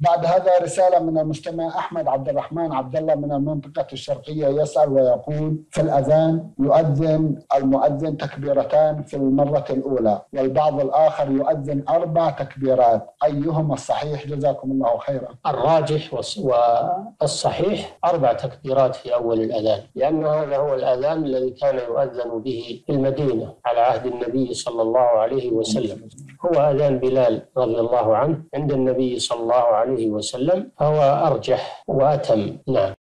بعد هذا رسالة من المستمع أحمد عبد الرحمن عبد الله من المنطقة الشرقية يسأل ويقول في الأذان يؤذن المؤذن تكبيرتان في المرة الأولى والبعض الآخر يؤذن أربع تكبيرات. أيهما الصحيح؟ جزاكم الله خيرا. الراجح والصحيح أربع تكبيرات في أول الأذان لأن هذا هو الأذان الذي كان يؤذن به في المدينة على عهد النبي صلى الله عليه وسلم. هو أذان بلال رضي الله عنه عند النبي صلى الله عليه وسلم فهو أرجح وأتم. نعم.